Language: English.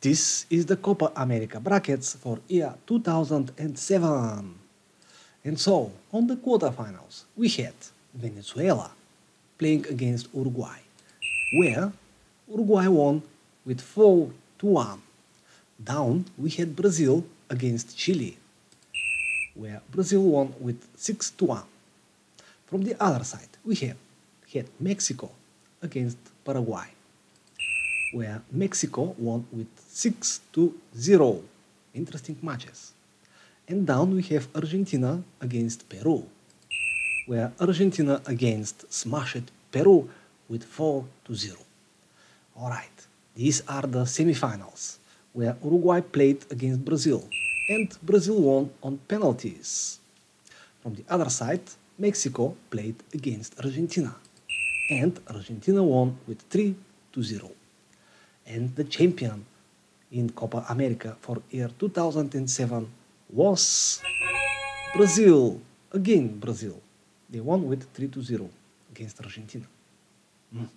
This is the Copa America brackets for year 2007. And so, on the quarterfinals, we had Venezuela playing against Uruguay, where Uruguay won with 4 to 1. Down, we had Brazil against Chile, where Brazil won with 6 to 1. From the other side, we have had Mexico against Paraguay, where Mexico won with 6 to 0. Interesting matches. And down we have Argentina against Peru, where Argentina against smashed Peru with 4 to 0. Alright, these are the semifinals, where Uruguay played against Brazil, and Brazil won on penalties. From the other side, Mexico played against Argentina, and Argentina won with 3 to 0. And the champion in Copa America for year 2007 was Brazil. Again, Brazil. They won with 3 to 0 against Argentina. Mm.